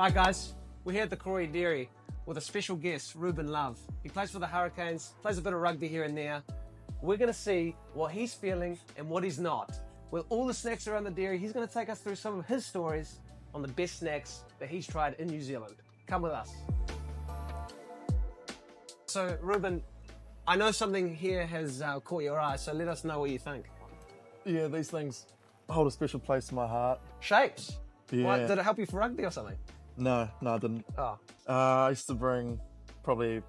Right, guys, we're here at the Karori Dairy with a special guest, Ruben Love. He plays for the Hurricanes, plays a bit of rugby here and there. We're going to see what he's feeling and what he's not. With all the snacks around the dairy, he's going to take us through some of his stories on the best snacks that he's tried in New Zealand. Come with us. So, Ruben, I know something here has uh, caught your eye, so let us know what you think. Yeah, these things hold a special place in my heart. Shapes. Yeah. Why, did it help you for rugby or something? No, no, I didn't. Oh, Uh, I used to bring probably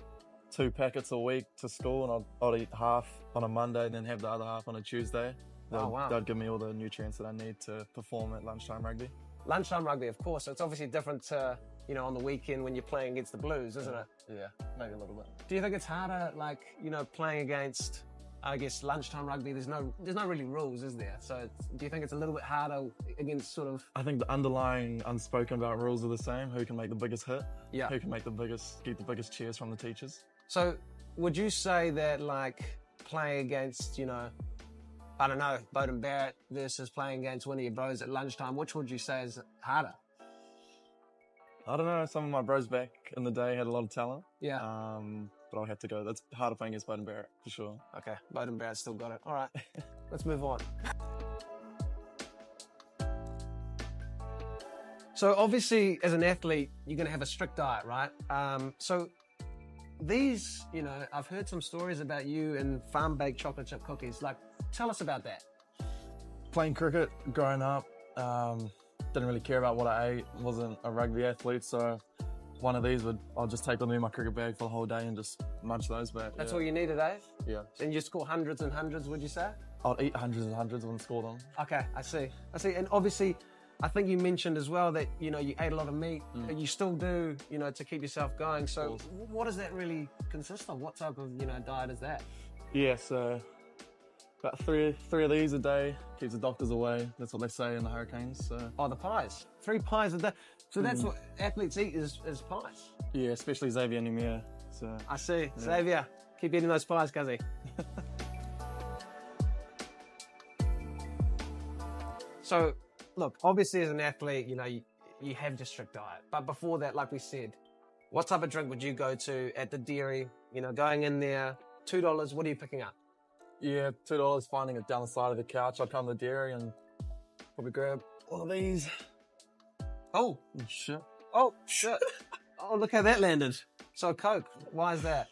two packets a week to school, and I'd, I'd eat half on a Monday, and then have the other half on a Tuesday. They'd, Oh, wow. they'd give me all the nutrients that I need to perform at lunchtime rugby. lunchtime rugby, of course. So it's obviously different to, you know, on the weekend when you're playing against the Blues, isn't it? Yeah, maybe a little bit. Do you think it's harder, like, you know, playing against, I guess, lunchtime rugby? There's no, there's no really rules, is there? So it's, do you think it's a little bit harder against sort of, I think the underlying unspoken about rules are the same. Who can make the biggest hit? yeah. Who can make the biggest, get the biggest cheers from the teachers? So would you say that, like, playing against, you know, I don't know, Beauden Barrett versus playing against one of your bros at lunchtime, which would you say is harder? I don't know. Some of my bros back in the day had a lot of talent, Yeah. um, but I'll have to go. That's harder playing against Beauden Barrett for sure. Okay, Beauden Barrett still got it. All right, let's move on. So obviously, as an athlete, you're going to have a strict diet, right? Um, so these, you know, I've heard some stories about you and farm baked chocolate chip cookies. Like, tell us about that. playing cricket growing up um, didn't really care about what i ate wasn't a rugby athlete so one of these would i'll just take with me in my cricket bag for the whole day and just munch those back That's yeah. all you needed, eh? yeah And you score hundreds and hundreds, would you say? i'll eat hundreds and hundreds and score them Okay, I see. I see. And obviously, I think you mentioned as well that you know you ate a lot of meat, and you still do, you know, to keep yourself going. So, what does that really consist of? What type of you know diet is that? yeah so about three three of these a day keeps the doctors away that's what they say in the hurricanes so Oh, the pies. Three pies a day. So that's hmm. what athletes eat is, is pies. yeah especially xavier Numia. so I see. Xavier, keep eating those pies, Guzzy. so, look, obviously as an athlete, you know, you, you have your strict diet. But before that, like we said, what type of drink would you go to at the dairy? You know, going in there, $2, what are you picking up? Yeah two dollars finding it down the side of the couch i'd come to the dairy and probably grab one of these Oh, shit oh, shit. oh, look how that landed. So, Coke, why is that?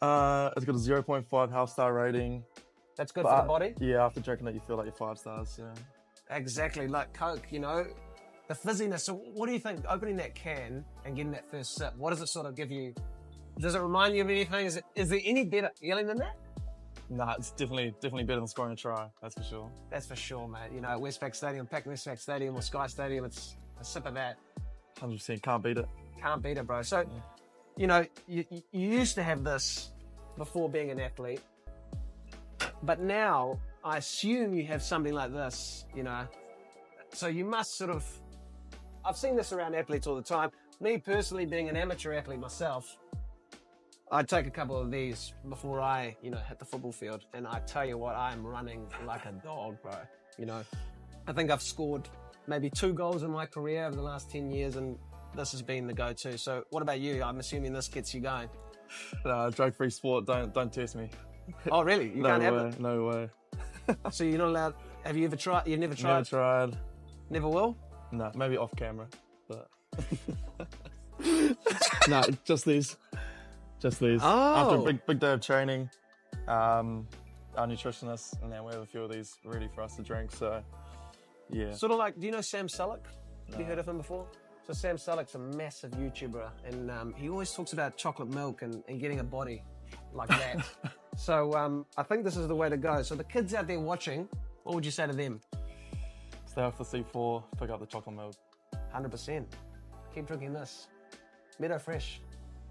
uh it's got a 0.5 health star rating That's good for the body? Yeah, after drinking it, you feel like you're five stars. Yeah. Exactly, like Coke, you know, the fizziness. So, what do you think? Opening that can and getting that first sip, what does it sort of give you? Does it remind you of anything? Is, it, is there any better feeling than that? Nah, it's definitely definitely better than scoring a try. That's for sure. That's for sure, mate. You know, at Westpac Stadium, Pac Westpac Stadium or Sky Stadium, it's a sip of that. Hundred percent can't beat it. Can't beat it, bro. So, you know, you you used to have this before being an athlete, but now I assume you have something like this, you know. So you must sort of. I've seen this around athletes all the time. Me personally, being an amateur athlete myself, I'd take a couple of these before I, you know, hit the football field, and I tell you what, I'm running like a dog, bro. You know, I think I've scored maybe two goals in my career over the last 10 years, and this has been the go to. So, what about you? I'm assuming this gets you going. Uh, drug free sport. Don't don't test me. Oh, really? You no can't way. have it? No way. So, you're not allowed. Have you ever tried? You've never tried? Never tried. Never will? No, maybe off camera, but no, just these. Just these. Oh. After Oh. a big big day of training, um, our nutritionist and then we have a few of these ready for us to drink. So, yeah. Sort of like, do you know Sam Sulek? Have you heard of him before? So Sam Sulek's a massive YouTuber, and um, he always talks about chocolate milk and, and getting a body like that. so um, I think this is the way to go. So the kids out there watching, what would you say to them? Stay off the C4. Pick up the chocolate milk. Hundred percent. Keep drinking this. Meadow Fresh.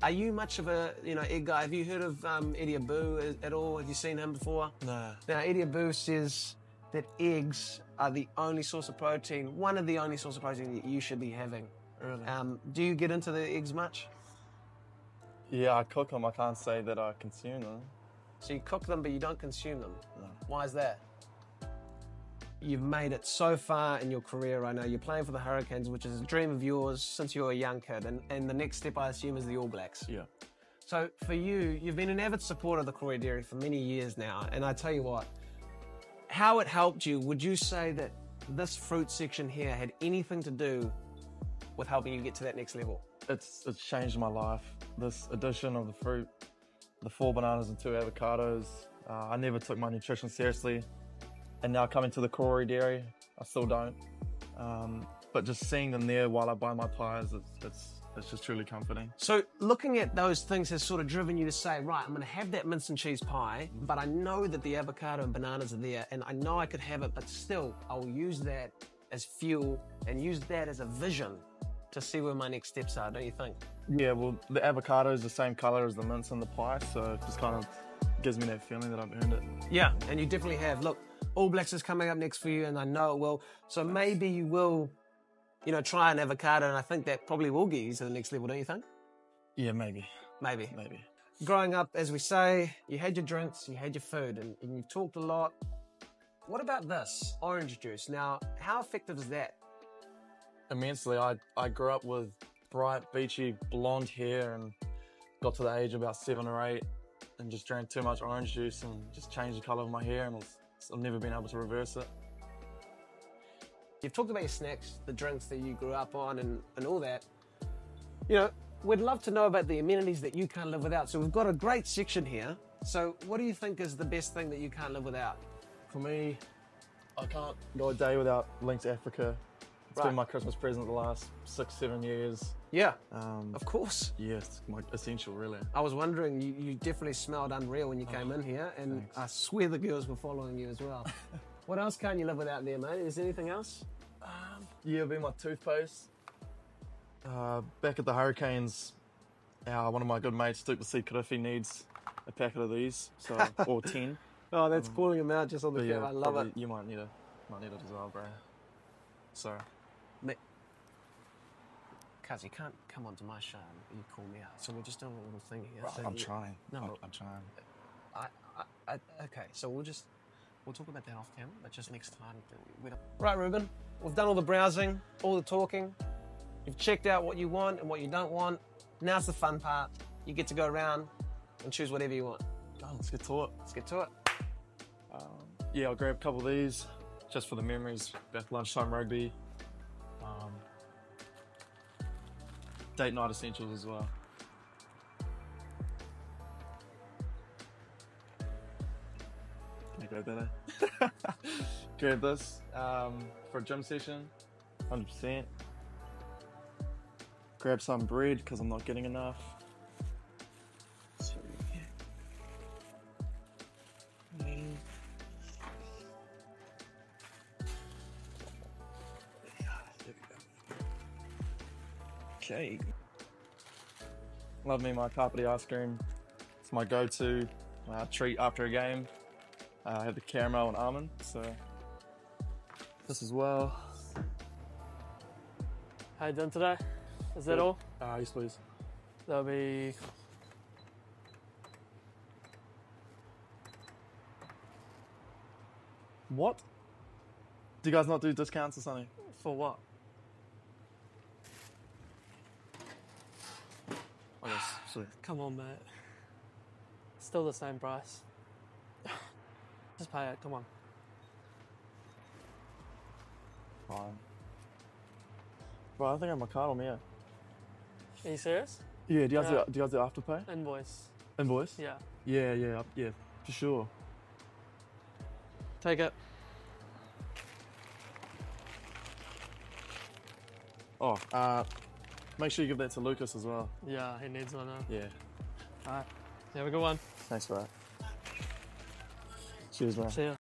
Are you much of a you know egg guy? Have you heard of um, Eddie Abbew at all? Have you seen him before? No. Now, Eddie Abbew says that eggs are the only source of protein, one of the only source of protein that you should be having. Really? Um, do you get into the eggs much? Yeah, I cook them. I can't say that I consume them. So you cook them, but you don't consume them. No. Why is that? You've made it so far in your career. I know you're playing for the Hurricanes, which is a dream of yours since you were a young kid. And, and the next step, I assume, is the All Blacks. Yeah. So for you, you've been an avid supporter of the Karori Dairy for many years now. And I tell you what, how it helped you, would you say that this fruit section here had anything to do with helping you get to that next level? It's it's changed my life. This addition of the fruit, the four bananas and two avocados. Uh, I never took my nutrition seriously, and now coming to the Karori Dairy, I still don't. Um, but just seeing them there while I buy my pies, it's it's it's just truly comforting. So looking at those things has sort of driven you to say, right, I'm going to have that mince and cheese pie, but I know that the avocado and bananas are there, and I know I could have it, but still, I'll use that as fuel and use that as a vision to see where my next steps are. Don't you think? Yeah, well, the avocado is the same color as the mince and the pie, so it just kind of gives me that feeling that I've earned it. Yeah, and you definitely have. Look, All Blacks is coming up next for you, and I know it will. So maybe you will, you know, try an avocado, and I think that probably will get you to the next level. Don't you think? Yeah, maybe, Maybe. maybe. growing up, as we say, you had your drinks, you had your food, and, and you've talked a lot. What about this orange juice? Now, how effective is that? Immensely. I I grew up with bright, beachy, blonde hair, and got to the age of about seven or eight, and just drank too much orange juice and just changed the color of my hair, and it's- I've never been able to reverse it. You've talked about your snacks, the drinks that you grew up on, and, and all that. You know, we'd love to know about the amenities that you can't live without. So we've got a great section here. So, what do you think is the best thing that you can't live without? For me, I can't go a day without Lynx Africa. It's Right. been my Christmas present the last six, seven years. Yeah, Um, of course. yes, my essential, really. I was wondering, you, you definitely smelled unreal when you came in here, and thanks. I swear the girls were following you as well. what else can't you live without there, mate? Is there anything else? Yeah, it'll be my toothpaste. Uh, back at the Hurricanes, uh, one of my good mates, Duke the Kirifi, needs a packet of these, so or ten. Oh, that's calling him out just on the camera. yeah, I love probably it. You might need it. Might need it as well, bro. So Cuz you can't come onto my show and you call me out. So we're just doing a little thing here. So I'm you- trying. No, I'm, I'm trying. I, I, I, okay, so we'll just we'll talk about that off camera, but just next time. We don't... Right, Ruben. We've done all the browsing, all the talking. You've checked out what you want and what you don't want. Now's the fun part. You get to go around and choose whatever you want. Oh, let's get to it. Let's get to it. Um, yeah, I'll grab a couple of these just for the memories. Back lunchtime rugby. Date night essentials as well. Can I grab that? grab this um, for a gym session, 100%. Grab some bread because I'm not getting enough. Okay. Love me my Kapiti ice cream. It's my go-to uh, treat after a game. Uh, I have the caramel and almond, so this as well. How you doing today? Is that Good. all? Uh, yes, please. That'll be What? Do you guys not do discounts or something? for what? Come on, mate. Still the same price. Just pay it. Come on. fine. Bro, I think I have my card on me. Yeah. Are you serious? Yeah. Do you guys Yeah. do, do you guys do afterpay Invoice. invoice? Yeah. Yeah, yeah, yeah, for sure. Take it. Oh, uh, make sure you give that to Lucas as well. Yeah, he needs one now. Yeah. Alright. Have a good one. Thanks for that. Cheers, man. See ya.